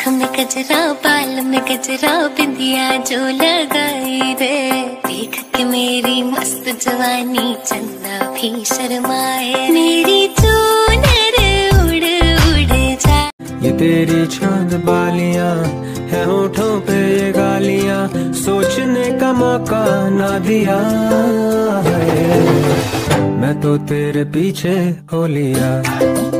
आँख में गजरा बाल, में गजरा बिंदिया जो लगाई रे। देख के मेरी मस्त जवानी चंदा भी शर्माए। मेरी चूनर उड़ उड़ जा। ये तेरी चाँद बालियाँ है होठों पे ये गालियाँ, सोचने का मौका ना दिया है। मैं तो तेरे पीछे हो लिया।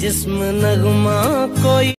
जिस्म नगमा कोई